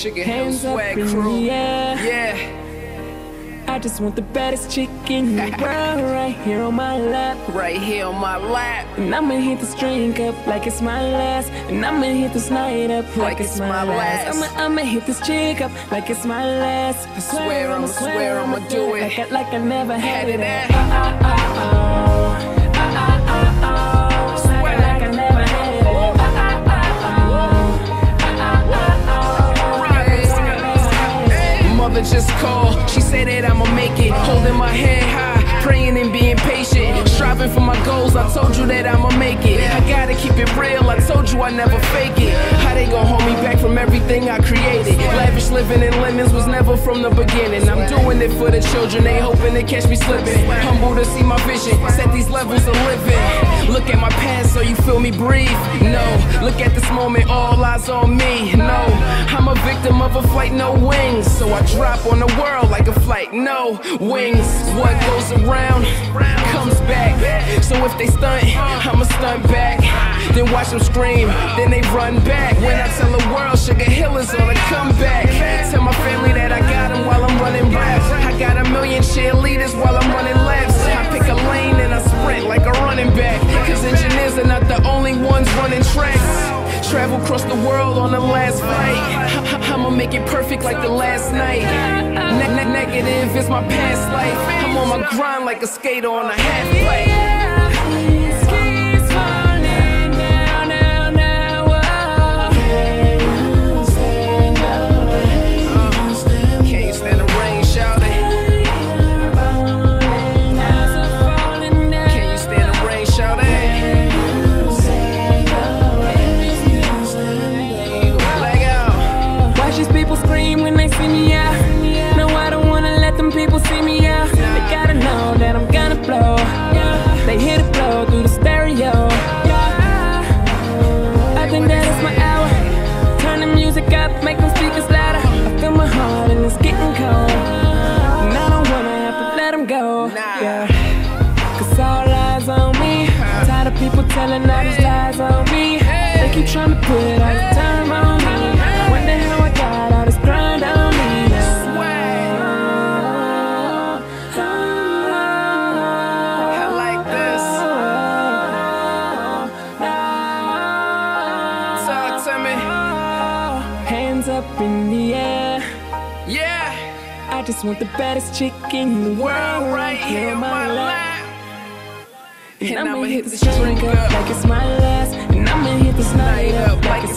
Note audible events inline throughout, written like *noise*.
Sugar Hill Swag Crew. Yeah, I just want the baddest chick in the *laughs* world right here on my lap. right here on my lap. And I'ma hit this drink up like it's my last. And I'ma hit this night up like, it's my, last. I'ma, I'ma hit this chick up like it's my last. I swear, I'ma swear, I'ma do it. Like I, like I never had, Had it it. Uh, uh, uh, told you that I'ma make it. I gotta keep it real, I told you I never fake it. How they gon' hold me back from everything I created? Lavish living in lemons was never from the beginning. I'm doing it for the children, they hoping to catch me slipping. Humble to see my vision, set these levels of living. Look at my past so you feel me breathe. No, look at this moment, all eyes on me. No, I'm a victim of a flight, no wings. So I drop on the world like a flight, no wings. What goes around comes back. So if they stunt, I'ma stunt back. Then watch them scream, then they run back. When I tell the world, Sugar Hill is on a comeback. Tell my family that I ones running tracks. Travel across the world on the last flight. *laughs* I'ma make it perfect like the last night. Ne- ne- negative is my past life. I'm on my grind like a skater on a half pipe. See me out. No, I don't wanna let them people see me out. They gotta know that I'm gonna blow. They hear the flow through the stereo. I think that it's my hour. Turn the music up, make them speakers louder. I feel my heart and it's getting cold. And I don't wanna have to let them go. Yeah. Cause all eyes on me. Tired of people telling all these lies Hands up in the air. Yeah. I just want the baddest chick in the world right here in my lap. And I'ma hit this drink up like it's my last. And I'ma hit this night up like it's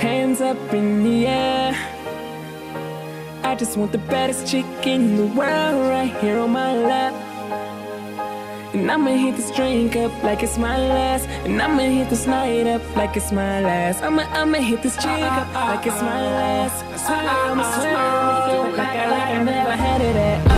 Hands up in the air. I just want the baddest chick in the world right here on my lap. And I'ma hit this drink up like it's my last. And I'ma hit this night up like it's my last. I'ma, I'ma hit this chick up like it's my last. I swear, I'ma swear, like I, like I never had it at.